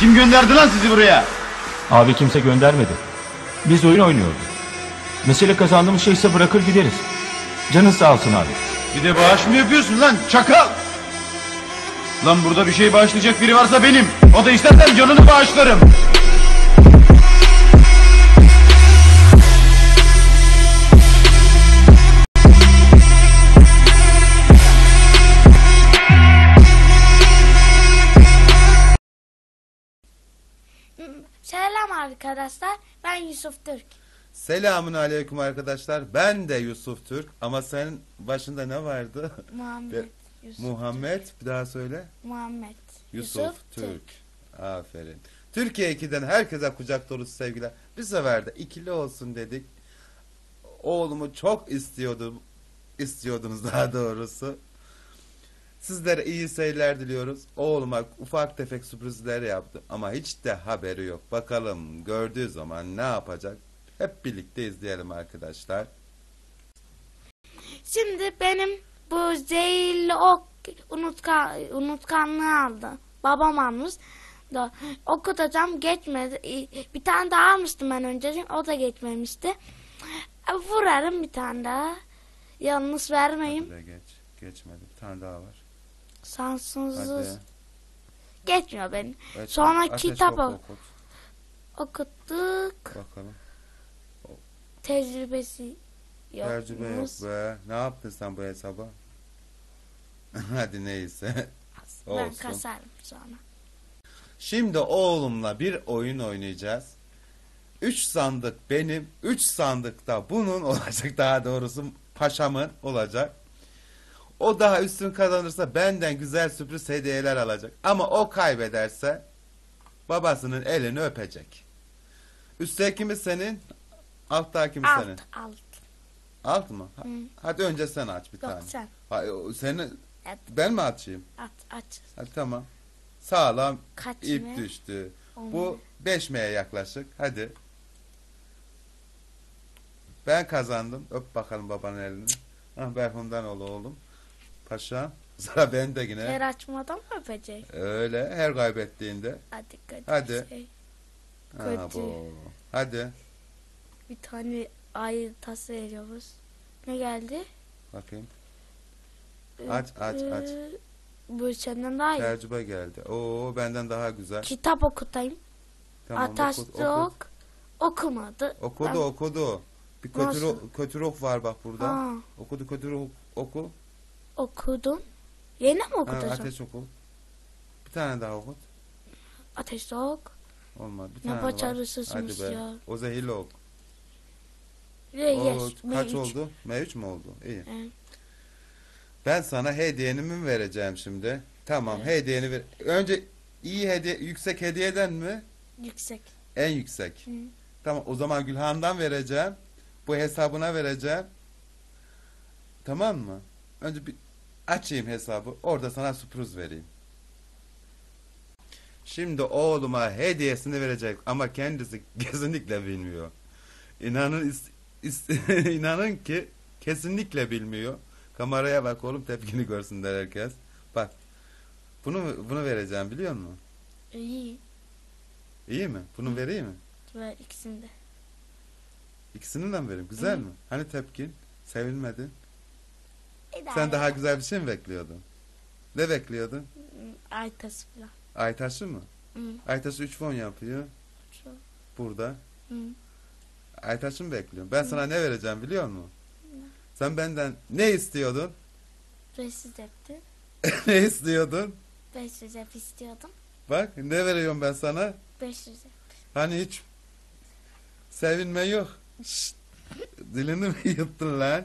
Kim gönderdi lan sizi buraya? Abi kimse göndermedi. Biz oyun oynuyorduk. Mesele kazandığımız şeyse bırakır gideriz. Canın sağ olsun abi. Bir de bağış mı yapıyorsun lan çakal? Lan burada bir şey bağışlayacak biri varsa benim. O da istersen canını bağışlarım. Arkadaşlar. Ben Yusuf Türk. Selamun aleyküm arkadaşlar. Ben de Yusuf Türk ama senin başında ne vardı? Muhammed. Yusuf. Muhammed bir daha söyle. Muhammed. Yusuf, Türk. Aferin. Türkiye 2'den herkese kucak dolusu sevgiler. Bir sefer de ikili olsun dedik. Oğlumu çok istiyordum. istiyordunuz daha doğrusu. Sizlere iyi seyirler diliyoruz. Oğluma ufak tefek sürprizler yaptı ama hiç de haberi yok. Bakalım gördüğü zaman ne yapacak? Hep birlikte izleyelim arkadaşlar. Şimdi benim bu zehirli ok unutka, unutkanlığı aldı. Babam almış. Da, okutacağım geçmedi. Bir tane daha almıştım ben önce. O da geçmemişti. Vurarım bir tane daha. Yalnız vermeyeyim. Hadi geç. Geçmedi. Bir tane daha var. Sansızsız. Hadi. Geçmiyor benim. Geçmedi. Sonra Ateş kitap oku, ok- okut. Okuttuk. Bakalım. Tecrübesi yok. Tercüme yok be. Ne yaptın sen bu hesaba? Hadi neyse. Ben Olsun. kasarım sonra. Şimdi oğlumla bir oyun oynayacağız. Üç sandık benim, üç sandık da bunun olacak daha doğrusu paşamın olacak. O daha üstün kazanırsa benden güzel sürpriz hediyeler alacak. Ama o kaybederse babasının elini öpecek. Üsttekimiz senin, alttakimiz senin. Alt alt. Alt mı? Hı. Hadi önce sen aç bir Yok tane. sen Ha, o- seni at ben mi açayım? at aç. Hadi tamam. Sağlam Kaç ip mı? düştü. On Bu mu? 5 M'ye yaklaşık. Hadi. Ben kazandım. Öp bakalım babanın elini. Ah Berhun'dan ol oğlum. Paşa. Sıra bende yine. Her açmadan mı öpecek? Öyle her kaybettiğinde. Hadi hadi. Hadi. Şey, Ha, Kötü. bu. Hadi. bir tane ayı tası veriyoruz. Ne geldi? Bakayım. Aç, aç, aç. Ee, Bu senden daha iyi. Tercüme geldi. Oo benden daha güzel. Kitap okutayım. Tamam Ataştı okut, okut. ok. Okumadı. Okudu Ben- okudu. Bir kötü, Nasıl? ro- kötü ruh var bak burada. Ha, Okudu kötü ruh oku. Okudum. Yeni mi Ha, okutacağım? ateş oku. Bir tane daha okut. Ateş ok. Olmaz. Bir Ne tane var. başarısızmış Hadi be. ya. O zehirli ok. Ve O yes. kaç M3. oldu? M3 mü oldu? İyi. Evet. Ben sana hediyeni mi vereceğim şimdi? Tamam hediyeni ver. Önce iyi hediye, yüksek hediyeden mi? Yüksek. En yüksek. Hı. Tamam o zaman Gülhan'dan vereceğim. Bu hesabına vereceğim. Tamam mı? Önce bir açayım hesabı. Orada sana sürpriz vereyim. Şimdi oğluma hediyesini verecek ama kendisi kesinlikle bilmiyor. İnanın is- is- inanın ki kesinlikle bilmiyor. Kameraya bak oğlum tepkini görsünler herkes. Bak. Bunu bunu vereceğim biliyor musun? İyi. İyi mi? Bunu vereyim mi? Ve ikisinde. İkisini de mi vereyim? Güzel Hı. mi? Hani tepkin? Sevilmedin. İdare. Sen daha güzel bir şey mi bekliyordun? Ne bekliyordun? Hı, Ay tası falan. Aytaş'ı mı? Hı. Aytaş 3 fon yapıyor. Şu. Burada. Hı. Aytaş'ı mı bekliyorum? Ben sana ne vereceğim biliyor musun? Sen benden ne istiyordun? Beşsiz etti. ne istiyordun? 500 hep istiyordum. Bak ne veriyorum ben sana? 500 hep. Hani hiç sevinme yok. Şşt, dilini mi yuttun lan?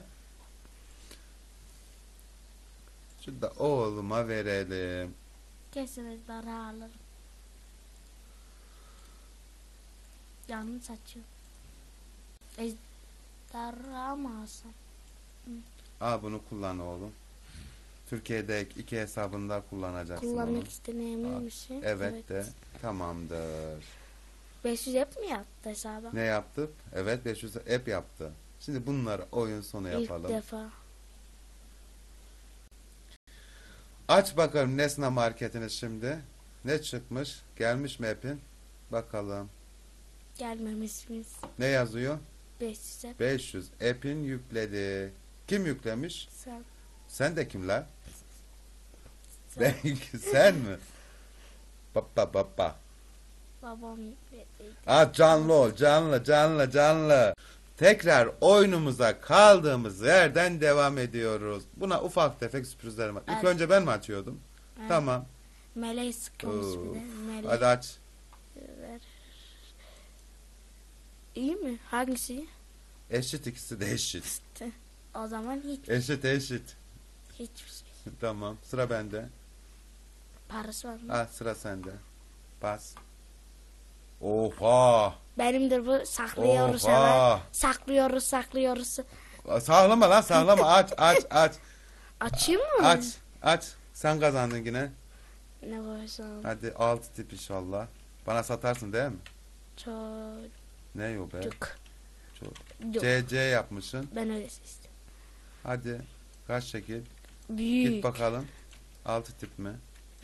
Şu da oğluma verelim. Kesin daha alırım. Yanlış açıyor. Ejderha mı alsam? Al bunu kullan oğlum. Türkiye'de iki hesabında kullanacaksın Kullanmak onu. istediğine emin misin? Evet, de. Tamamdır. 500 hep mi yaptı hesaba? Ne yaptı? Evet 500 app yaptı. Şimdi bunları oyun sonu yapalım. İlk defa. Aç bakalım Nesna marketini şimdi. Ne çıkmış? Gelmiş mi epin? Bakalım. Gelmemişsiniz. Ne yazıyor? 500'e 500. Epin yükledi. Kim yüklemiş? sen. Sen de kim lan? Sen. Ben, sen mi? Baba baba. Babam yükledi. Ah canlı ol canlı canlı canlı. Tekrar oyunumuza kaldığımız yerden devam ediyoruz. Buna ufak tefek sürprizlerim var. İlk Evet. önce ben mi açıyordum? Evet. Tamam. Meleği Oo. bir de. Meleği Hadi aç. ver. İyi mi? Hangisi? Eşit ikisi de eşit. O zaman hiç Eşit eşit. hiçbir şey. tamam. Sıra bende. Parası var mı? Ah sıra sende. Bas. Oha. Benimdir bu saklıyoruz Oha. hemen. Saklıyoruz saklıyoruz. Sağlama lan sağlama aç aç aç Açayım mı? aç aç. Sen kazandın yine. Ne koysam? Hadi altı tip inşallah. Bana satarsın değil mi? Çocuk. Ne yok be? Çok. Yok. CC yapmışsın. Ben öyle seçtim. Hadi. Kaç şekil? Büyük. Git bakalım. Altı tip mi?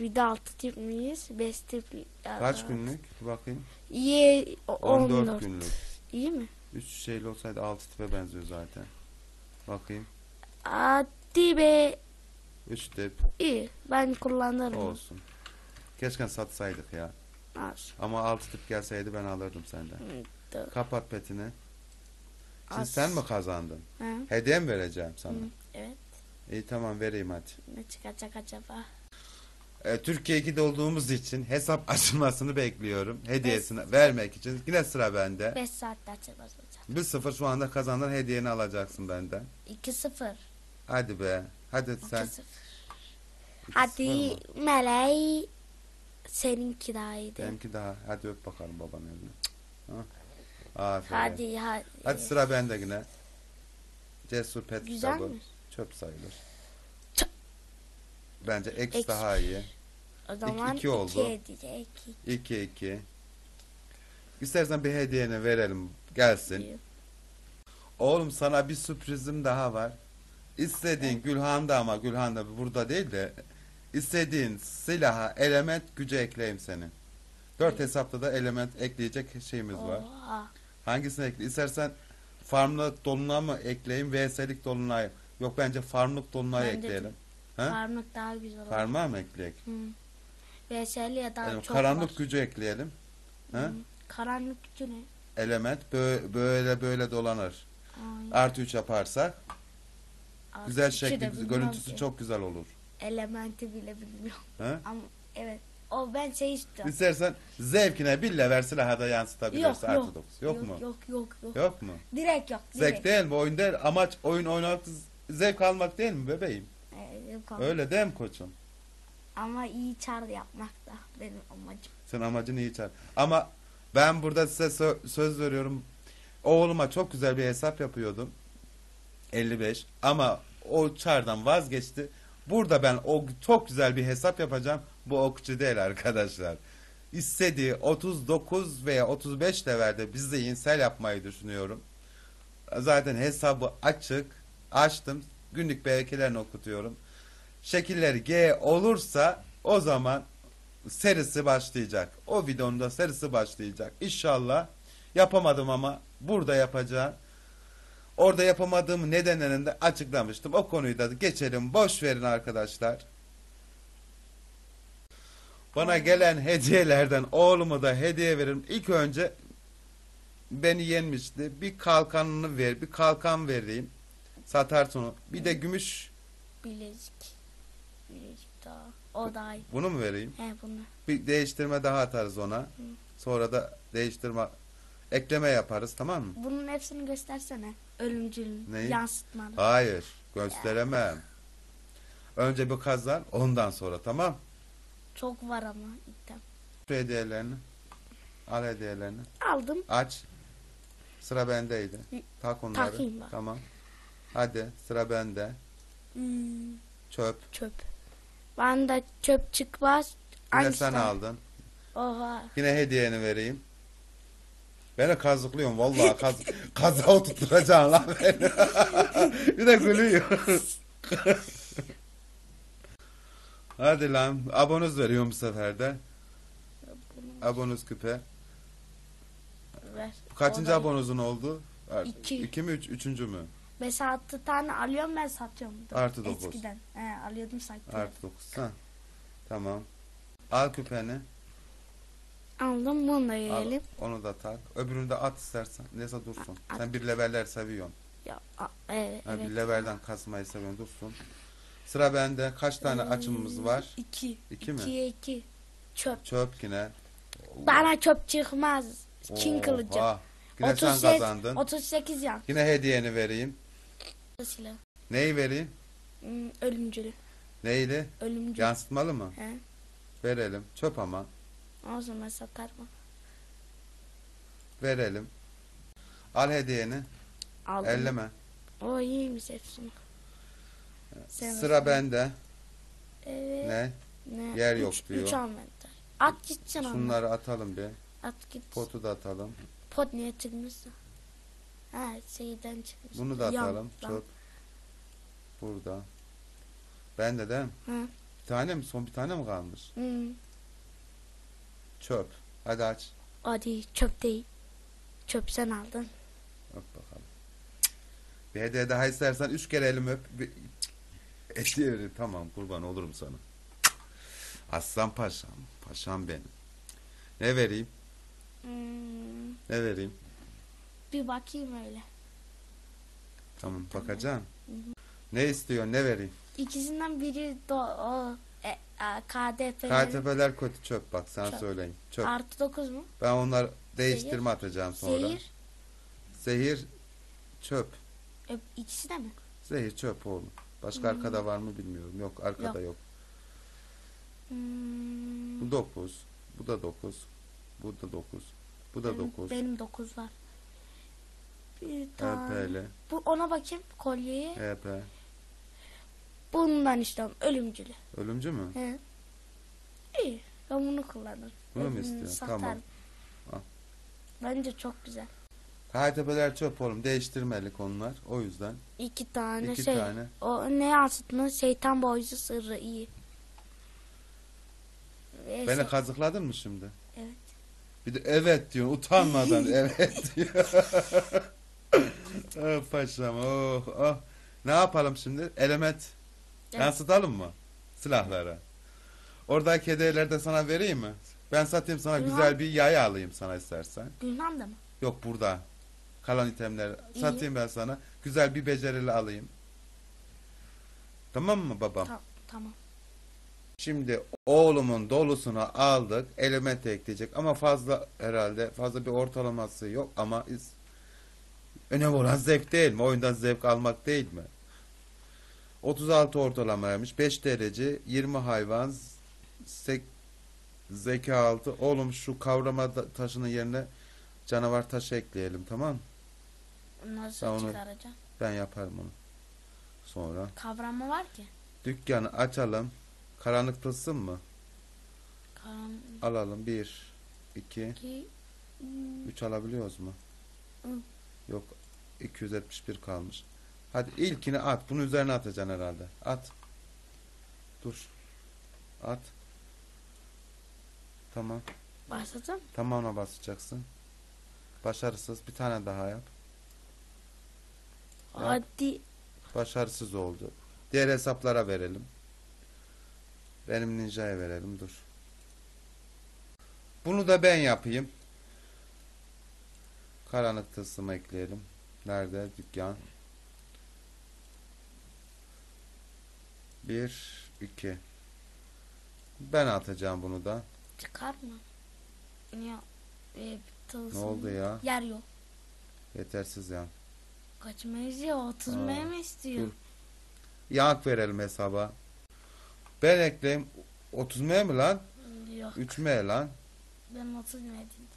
Bir de altı tip miyiz? Beş tip. Kaç günlük? Bakayım. O- 14, 14. günlük. İyi mi? Üç şeyli olsaydı altı tipe benziyor zaten. Bakayım. Hadi be. Üç tip İyi. Ben kullanırım. olsun. Keşke satsaydık ya. Az. Ama altı tip gelseydi ben alırdım senden. Hı, dur. Kapat petini. Şimdi Az. sen mi kazandın? Ha? Hediye mi vereceğim sana? Hı, Evet. İyi tamam vereyim hadi. Ne çıkacak acaba? Ee, Türkiye 2'de olduğumuz için hesap açılmasını bekliyorum. Hediyesini vermek için. Yine sıra bende. 5 saatte açılmaz hocam. 1-0 şu anda kazanan hediyeni alacaksın benden. 2-0. Hadi be. Hadi sen. 2-0. 2-0 Hadi mı? meleği seninki daha iyiydi. Benimki daha. Hadi öp bakalım babanın elini. Ha? Aferin. Hadi hadi. Hadi sıra bende yine. Cesur pet Güzel kitabı. mi? Çöp sayılır. Bence X X. daha iyi. O zaman iki 2 oldu. edecek. 2 2. İstersen bir hediyeni verelim. Gelsin. Oğlum sana bir sürprizim daha var. İstediğin Gülhan'da ama Gülhan'da burada değil de istediğin silaha element gücü ekleyeyim senin. Dört hesapta da element ekleyecek şeyimiz var. Oha. Hangisini ekle? İstersen farmlık dolunay mı ekleyeyim VS'lik dolunay. Yok bence farmlık dolunay Bence de. ekleyelim. Ha? Parmak daha güzel olur. Farma mı ekleyek? Hı. VS'li ya daha Yani çok karanlık var. gücü ekleyelim. Ha? Hı. Karanlık gücü ne? Element bö- böyle böyle dolanır. Ay, Artı 3 yaparsak artık güzel şekli, bilmem görüntüsü ki. çok güzel olur. Elementi bile bilmiyorum. Ha? Ama evet. O ben şey istiyorum. İstersen zevkine bir level silahı da yansıtabilirsin Yok artı yok. 9. Yok, mu? Yok yok yok. Yok mu? Direkt yok. Zevk Direkt. değil mi? Oyun değil. Amaç oyun oynamak zevk almak değil mi bebeğim? Ama- Öyle değil mi koçum? Ama iyi çar yapmak da benim amacım. Sen amacını iyi çağır. Ama ben burada size sö- söz veriyorum. Oğluma çok güzel bir hesap yapıyordum. 55. Ama o çardan vazgeçti. Burada ben o çok güzel bir hesap yapacağım. Bu okçu değil arkadaşlar. İstediği 39 veya 35 levelde bizde insel yapmayı düşünüyorum. Zaten hesabı açık. Açtım. Günlük belgelerini okutuyorum. Şekilleri G olursa o zaman serisi başlayacak. O videonun serisi başlayacak. İnşallah yapamadım ama burada yapacağım. Orada yapamadığım nedenlerini de açıklamıştım. O konuyu da geçelim. Boş verin arkadaşlar. Bana gelen hediyelerden oğlumu da hediye veririm. İlk önce beni yenmişti. Bir kalkanını ver, bir kalkan vereyim. Satarsın onu. Bir de gümüş Bilezik. Daha. O daha iyi. bunu mu vereyim? He bunu. Bir değiştirme daha atarız ona. Sonra da değiştirme ekleme yaparız tamam mı? Bunun hepsini göstersene. Ölümcül Neyi? yansıtmalı. Hayır gösteremem. Önce bir kazan ondan sonra tamam. Çok var ama iddia. Şu hediyelerini. Al hediyelerini. Aldım. Aç. Sıra bendeydi. Tak onları. Takayım bak. Tamam. Hadi sıra bende. Hmm, Çöp. çöp. Ben de çöp çıkmaz. Yine Hangisi sen daha- aldın. Oha. Yine hediyeni vereyim. Beni kazıklıyorum vallahi kaz kaza oturturacaksın lan beni. bir de gülüyor. Hadi lan abonoz veriyorum bu sefer de. Abonuz küpe. Ver. Kaçıncı O da- abonuzun oldu? İki. İki mi üç? Üçüncü mü? Beş altı tane alıyorum ben satıyorum. Artı dokuz. Eskiden. He, alıyordum sattım. Artı dokuz. Ha. Tamam. Al küpeni. Aldım bunu da Al, yiyelim. onu da tak. Öbürünü de at istersen. Neyse dursun. At. Sen bir leveller seviyorsun. Ya, a- evet. Ha, evet. Bir levelden kasmayı seviyorsun. Dursun. Sıra bende. Kaç tane açımımız var? İki. İki mi? İkiye iki. Çöp. Çöp yine. Bana çöp çıkmaz. Oha. kılıcı. Yine sen 38, kazandın. 38 yan. Yine hediyeni vereyim. Silah. Neyi vereyim? Hmm, ölümcül. Neyli? Ölümcül. Yansıtmalı mı? He. Verelim. Çöp ama. O zaman satarım. Verelim. Al hediyeni. Aldım. Elleme. O iyiymiş hepsini. Sen Sıra olsun. bende. Evet. Ne? Ne? Yer Üç- yok diyor. Üç almadılar. At gitsin ama. Şunları atalım bir. At git. Potu da atalım. Pot niye çıkmışsa? Şeyden çıkmış. Bunu da atalım. yan. Çöp. Burada. Bende değil mi? Hı. Bir tane mi? Son bir tane mi kalmış? Hmm. Çöp. Hadi aç. Hadi çöp değil. Çöp sen aldın. Öp bakalım. Bir hediye daha istersen üç kere elimi öp. Bir... Vereyim. Tamam kurban olurum sana. Aslan paşam. Paşam benim. Ne vereyim? Hmm. Ne vereyim? Bir bakayım öyle. Tamam bakacağım. Ne istiyorsun? Ne vereyim? İkisinden biri do o e, a, KDP. KTP'ler kötü çöp bak sana Çöp. söyleyeyim. Çöp. Artı 9 mu? Ben onlar değiştirme atacağım sonra. Zehir. Zehir çöp. E, ikisi de mi? Zehir çöp oğlum. Başka arkada var mı bilmiyorum. Yok arkada yok. Hmm. Bu 9. Bu da 9. Bu da 9. Bu da benim, 9. benim 9 var. Bir tane. HP'li. Bu ona bakayım kolyeyi. HP. Bundan işte ölümcülü. Ölümcü mü? He. İyi. Ben bunu kullanırım. Bunu mu istiyorsun? satarım. Tamam. Bence çok güzel. KTP'ler çöp oğlum. Değiştirmelik onlar. O yüzden. İki tane İki şey. tane. O ne yansıtma? Şeytan boycu sırrı iyi. Ve Beni şey- kazıkladın mı şimdi? Evet. Bir de evet diyor. Utanmadan evet diyor. oh paşam oh oh. Ne yapalım şimdi? Element Evet. yansıtalım mı? Silahlara. Oradaki hediyeleri de sana vereyim mi? Ben satayım sana Günhan- güzel bir yay alayım sana istersen. Gülhan da mı? Yok burada. Kalan itemleri İyi. satayım ben sana. Güzel bir becerili alayım. Tamam mı babam? Ta- tamam. Şimdi oğlumun dolusunu aldık. Element ekleyecek ama fazla herhalde fazla bir ortalaması yok ama is- önemli olan zevk değil mi? Oyundan zevk almak değil mi? 36 ortalamaymış. 5 derece, 20 hayvan, sek, zeka 6. Oğlum şu kavrama taşının yerine canavar taşı ekleyelim tamam? Nasıl Ben onu- çıkaracağım? Ben yaparım onu. Sonra Kavramı var ki. dükkanı açalım. Karanlık tılsım mı? Kavram Alalım. 1 2 ki 3 alabiliyoruz mu? Hı. Yok. 271 kalmış. Hadi ilkini at. Bunun üzerine atacaksın herhalde. At. Dur. At. Tamam. başladım. Tamamına basacaksın. Başarısız. Bir tane daha yap. Yap. Hadi. Başarısız oldu. Diğer hesaplara verelim. Benim ninja'ya verelim. Dur. Bunu da ben yapayım. Karanlık tılsımı ekleyelim. Nerede? Dükkan. Bir, iki. Ben atacağım bunu da. Çıkar mı? Ya. E, tılsım. Ne oldu ya? Yer yok. Yetersiz yan. Kaçmayız ya 30 Aa, mi istiyor? dur. Yank verelim hesaba. Ben ekleyeyim. 30 M mi lan? Yok 3 M lan. ben 30 mi diyeceğim.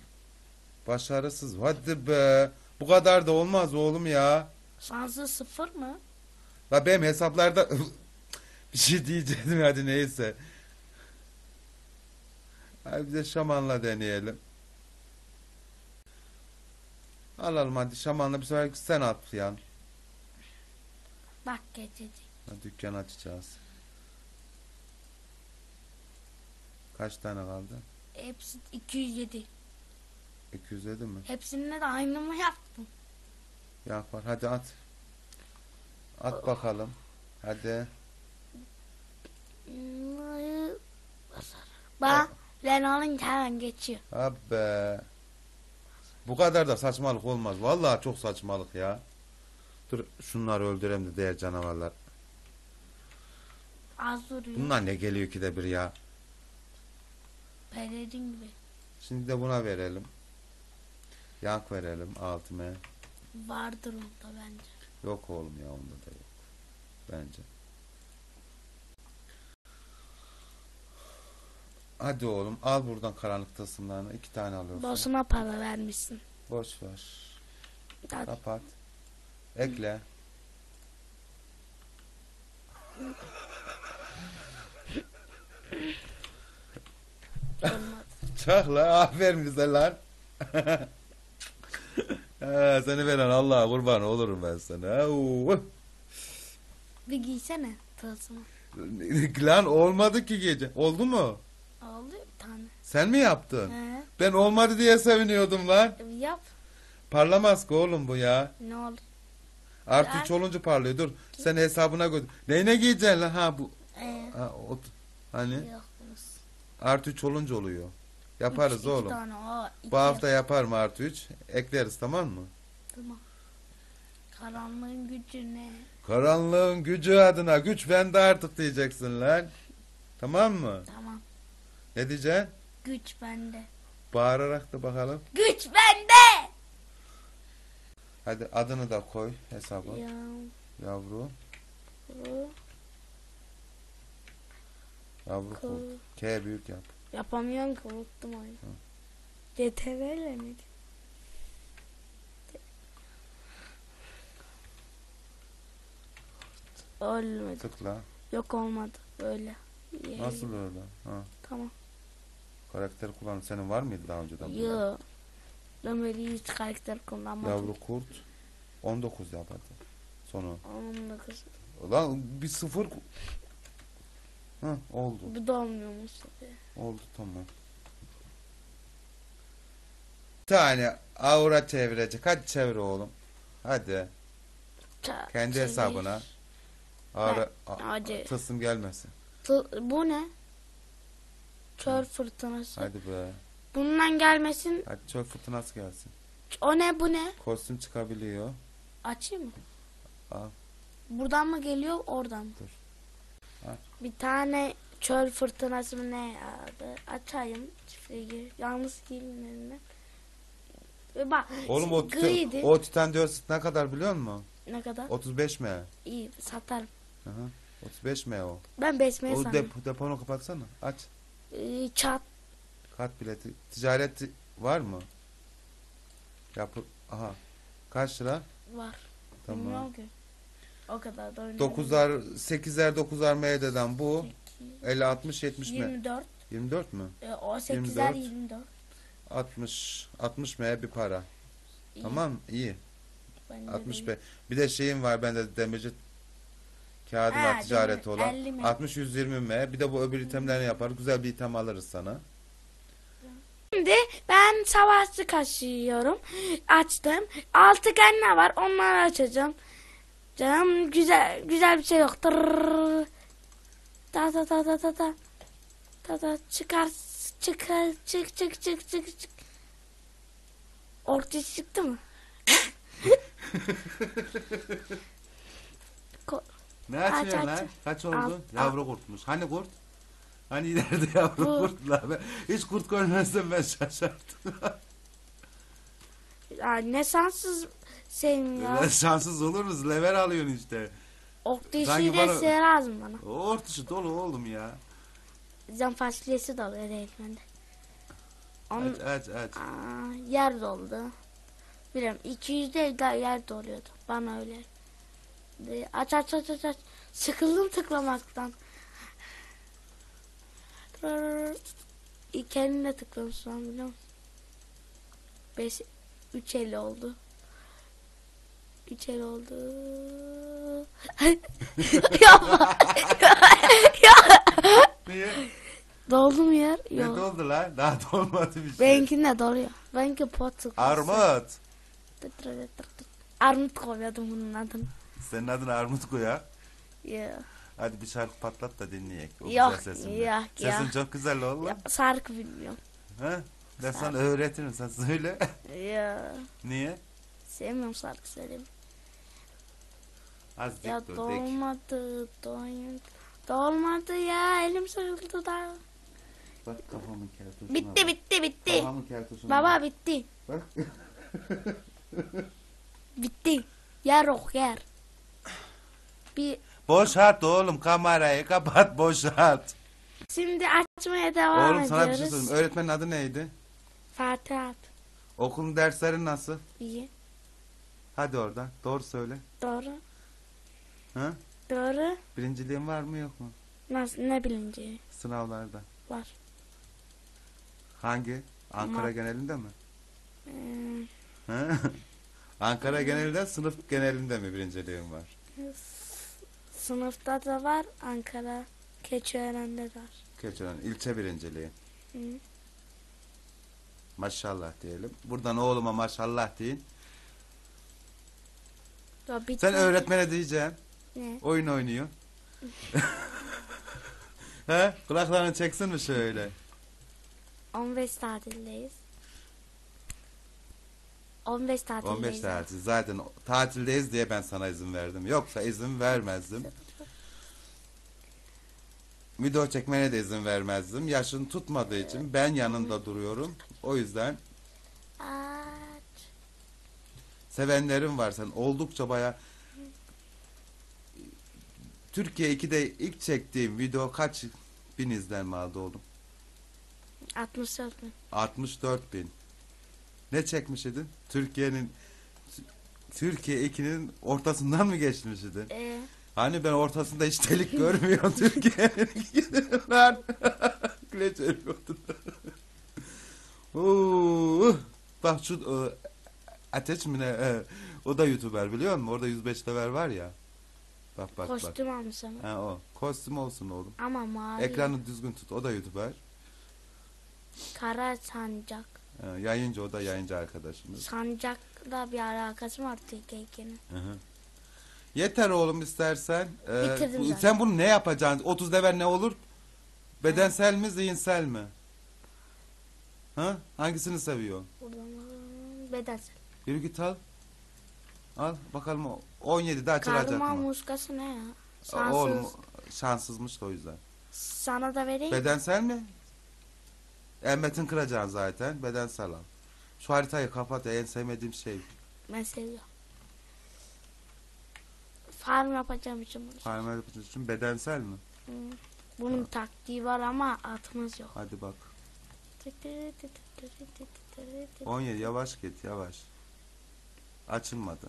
Başarısız. Hadi be. Bu kadar da olmaz oğlum ya. Şansı sıfır mı? La benim hesaplarda bir şey diyeceğim hadi neyse. Hadi bir de şamanla deneyelim. Alalım hadi şamanla bir sefer sen at yan. Bak getirdik. Ha, Dükkan açacağız. Kaç tane kaldı? Hepsi 207. 207 mi? Hepsine de aynı mı yaptım? Yak var. Hadi at. At bakalım. Hadi. Bak ben alınca hemen geçiyor. Abi. Bu kadar da saçmalık olmaz. Vallahi çok saçmalık ya. Dur şunları öldüreyim de diğer canavarlar. Az duruyor. Bunlar ne geliyor ki de bir ya. Pelerin gibi. Şimdi de buna verelim. Yank verelim altıma. Vardır onda bence. Yok oğlum ya onda da yok. Bence. Hadi oğlum al buradan karanlık tasımlarını. iki tane alıyorsun. Boşuna para vermişsin. Boş ver. Hadi. Kapat. Ekle. Olmadı. Çak la aferin bize lan. ha, seni veren Allah'a kurban olurum ben sana. Oo. Bir giysene tılsımı. Lan olmadı ki gece. Oldu mu? Oldu bir tane. Sen mi yaptın? He. Ben olmadı diye seviniyordum lan. Bir Yap. Parlamaz ki oğlum bu ya. Ne oldu? Artı üç olunca parlıyor. Dur sen hesabına koy. Neyine giyeceksin lan? Ha bu. Ee, Ha, o, hani yokmuş. artı üç olunca oluyor. Yaparız İki- oğlum. İki tane o. iki Bu hafta yapar mı artı üç? Ekleriz tamam mı? Tamam. Karanlığın gücü ne? Karanlığın gücü adına güç bende artık diyeceksin lan. Tamam mı? Tamam. Ne diyeceksin? Güç bende. Bağırarak da bakalım. Güç bende! Hadi adını da koy hesaba. Ya. Yavru. Yavru kurt. K büyük yap. Yapamıyorum ki unuttum oyunu. CTRL miydi? Ölmedi. Tıkla. Yok olmadı. Böyle. Ye- Nasıl öyle? Ha. Tamam. Karakter kullan. Senin var mıydı daha önceden? bu? Yo. Ben böyle hiç karakter kullanmadım. Yavru kurt. 19 yap hadi. Sonu. 19. Ulan bir sıfır. Hı oldu. Bu da olmuyormuş tabii. Oldu tamam. Bir tane aura çevirecek. Hadi çevir oğlum. Hadi. Ça- Kendi çevir. hesabına. Aura, Hadi. tılsım gelmesin. Tı- Bu ne? Çöl fırtınası. Hadi be. Bundan gelmesin. Hadi çöl fırtınası gelsin. O ne bu ne? Kostüm çıkabiliyor. Açayım mı? Al. Buradan mı geliyor oradan mı? Dur. Bir tane çöl fırtınası mı ne adı? Açayım çiftliği. Yalnız giyinmerinden. Ve bak Oğlum o, griydi. o Titan Dörsit ne kadar biliyor musun? Ne kadar? 35 mi? İyi satarım. Hı hı. 35 mi o? Ben besmeye O sanırım. dep deponu kapatsana. Aç. Ee, çat. Kart bileti. Ticaret var mı? Yapı. Aha. Kaç lira? Var. Tamam. Bilmiyorum ki. O kadar da oynamadım. 9'ar 8'er 9'ar MD'den bu. 50 60 70 mi? 24. 24 mü? E, o 8'ler 24. 24. 60 60 M bir para. İyi. Tamam iyi. Bende de 60 iyi. B. Bir de şeyim var bende demirci kağıdım Ha, ticareti demir, olan. 50 M. 60 120 M. Bir de bu öbür itemlerini yapar. Güzel bir item alırız sana. Şimdi ben savaşçı kaşıyorum. Açtım. Altıgen ne var? Onları açacağım. Canım güzel güzel bir şey yok. Tırrrr. Ta ta ta ta ta ta. Ta ta çıkar çıkar çık çık çık çık çık. Ortaya çıktı mı? Ne Aç, açıyorsun aç. lan? Kaç Al, oldu? al. Yavru kurtmuş. Hani kurt? Hani ileride yavru Bu. kurt la. Ben hiç kurt görmezsem ben şaşardım. Ya ne sansız şeyim ya. Şanssız olur musun? Lever alıyorsun işte. Ok Sanki dişi de bana- size lazım bana. O ortası dolu oğlum ya. Zam fasulyesi de oluyor değil bende. Onun Aç aç aç. Aa, yer doldu. Bilmiyorum 200 değil daha yer doluyordu. Bana öyle. De, aç aç aç aç aç. Sıkıldım tıklamaktan. Kendine tıkladım şu an biliyor musun? 5 3 el oldu. 3 el oldu. Yapma. ya. Niye? Doldu mu yer? Ne Yok. doldu lan? Daha dolmadı bir şey. Benimki ne doluyor? Benimki pot sıkması. Armut. Armut koyuyordum bunun adını. Senin adın Armut Kuya. Ya. Hadi bir şarkı patlat da dinleyek. O Yok, güzel sesinle. yok, Sesin çok güzel oğlum. ya şarkı bilmiyorum. Ha? Ben sana öğretirim sen söyle. Ya. Niye? Sevmiyorum şarkı söyleyeyim. Az dik Ya dur dolmadı, doymadı. Dolmadı ya elim sarıldı da. Bak kafamın keltosuna Bitti bak. bitti bitti. Kafamın keltosuna Baba bak. bitti. Bak. Bitti. Yer ok yer. Bir Boşalt oğlum kamerayı kapat boşalt. şimdi açmaya devam oğlum sana bir şey ediyoruz. söyleyeyim. Öğretmenin adı neydi? Fatih abi. Okulun dersleri nasıl? İyi. Hadi oradan. Doğru söyle. Doğru. Ha? Doğru. Birinciliğin var mı yok mu? Nasıl ne bilinci Sınavlarda. var. Hangi? Ankara Ama- genelinde mi? Hmm, Ha? Ankara genelinde sınıf genelinde mi birinciliğin var? sınıfta da var. Ankara Keçiören'de de var. Keçören ilçe birinciliği. Hı. Maşallah diyelim. Buradan oğluma maşallah deyin. Ya. Sen öğretmene diyeceksin. Ne? Oyun oynuyor. He? Kulaklarını çeksin mi şöyle? 15 tatildeyiz. 15 tatildeyiz. 15 tatil. Zaten tatildeyiz diye ben sana izin verdim. Yoksa izin vermezdim. Video çekmene de izin vermezdim. Yaşın tutmadığı için ben yanında duruyorum. O yüzden Aç. sevenlerim var sen oldukça baya Türkiye 2'de ilk çektiğim video kaç bin izlenme aldı oğlum? 64 bin. 64 bin. Ne çekmiş idin? Türkiye'nin Türkiye 2'nin ortasından mı geçmiş idin? Ee, Hani ben ortasında hiç delik görmüyorum Türkiye'nin. Lan. Oo, Bak şu e, Ateş mi ne? E, o da YouTuber biliyor musun? Orada 105 level var ya. Bak bak bak. kostüm almış ama. Ha o. Kostüm olsun oğlum. Ama mavi. Ekranı düzgün tut. O da YouTuber. Kara sancak. E, yayıncı o da yayıncı arkadaşımız. Sancakla bir alakası var Türkiye'nin. Hı hı. Yeter oğlum istersen. Ee, Bitirdim bu- zaten. sen bunu ne yapacaksın? 30 level ne olur? Bedensel mi, zihinsel mi? Ha? Hangisini seviyor? Buradan bedensel. Yürü git al. Al bakalım o 17'de açılacak Karma mı? muskası ne ya? Şanssız. Oğlum şanssızmış da o yüzden. Sana da vereyim. Bedensel mi? Emmetin kıracaksın zaten. Bedensel al. Şu haritayı kapat ya en sevmediğim şey. ben seviyorum. Farm yapacağım için bunu. Parmağı yapacağın için bedensel mi? Hı. Bunun taktiği var ama atımız yok. Hadi bak. 17 yavaş git yavaş. Açılmadı.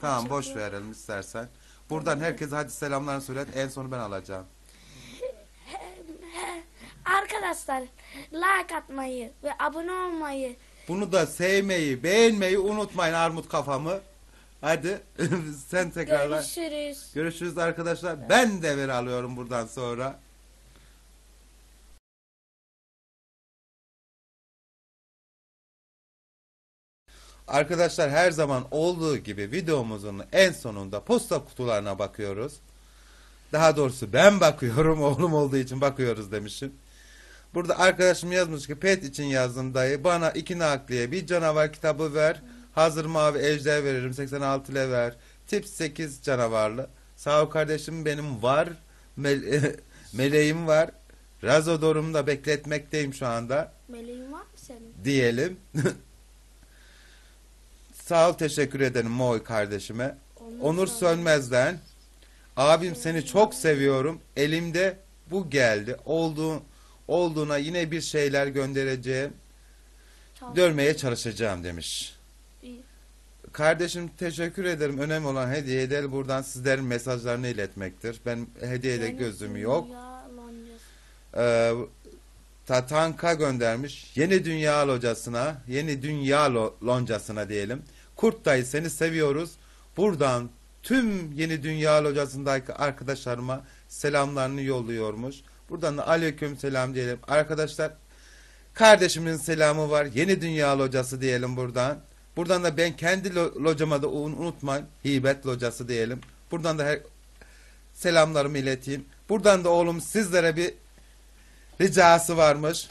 Tamam boş verelim istersen. Buradan herkese hadi selamlarını söyle. En sonu ben alacağım. Arkadaşlar like atmayı ve abone olmayı Bunu da sevmeyi, beğenmeyi unutmayın armut kafamı. Hadi sen tekrarla. görüşürüz. Görüşürüz arkadaşlar. Ben de veri alıyorum buradan sonra. Arkadaşlar her zaman olduğu gibi videomuzun en sonunda posta kutularına bakıyoruz. Daha doğrusu ben bakıyorum oğlum olduğu için bakıyoruz demişim. Burada arkadaşım yazmış ki pet için yazdım dayı bana iki nakliye bir canavar kitabı ver. Hazır mavi ejder veririm 86 lever. Tip 8 canavarlı. Sağ ol kardeşim benim var. Mele- meleğim var. Razodor'umu da bekletmekteyim şu anda Meleğin var mı senin? diyelim. Sağ ol teşekkür ederim Moy kardeşime. Onur Sönmez'den abim seni çok seviyorum. Elimde bu geldi. Olduğu, olduğuna yine bir şeyler göndereceğim. Tamam. Dönmeye çalışacağım demiş. İyi. Kardeşim teşekkür ederim. Önemli olan hediye değil. Buradan sizlerin mesajlarını iletmektir. Ben hediyede Yeni gözüm yok. Ee, Tatanka göndermiş. Yeni Dünya Locasına, Yeni Dünya Lo- Loncasına diyelim. Kurt dayı seni seviyoruz. Buradan tüm Yeni Dünya Locasındaki arkadaşlarıma selamlarını yolluyormuş. Buradan da aleyküm selam diyelim. Arkadaşlar kardeşimin selamı var. Yeni Dünya Locası diyelim buradan. Buradan da ben kendi lo- locama da un- unutmayın. Hibet Locası diyelim. Buradan da her selamlarımı ileteyim. Buradan da oğlum sizlere bir ricası varmış.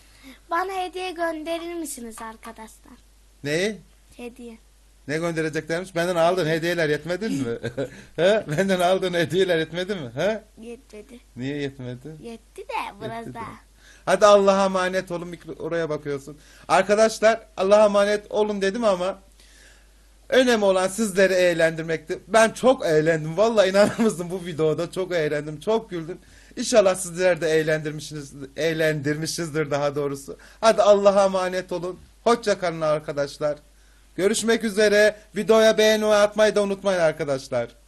Bana hediye gönderir misiniz arkadaşlar? Neyi? Hediye. Ne göndereceklermiş? Benden aldığın hediyeler yetmedi mi? He? Benden aldığın hediyeler yetmedi mi? He? Yetmedi. Niye yetmedi? Yetti de biraz Yetti de. daha. Hadi Allah'a emanet olun. Mikro- Oraya bakıyorsun. Arkadaşlar Allah'a emanet olun dedim ama önemli olan sizleri eğlendirmekti. Ben çok eğlendim. Vallahi inanır mısın bu videoda çok eğlendim. Çok güldüm. İnşallah sizler de eğlendirmişsiniz, eğlendirmişizdir daha doğrusu. Hadi Allah'a emanet olun. Hoşça kalın arkadaşlar. Görüşmek üzere. Videoya beğeni atmayı da unutmayın arkadaşlar.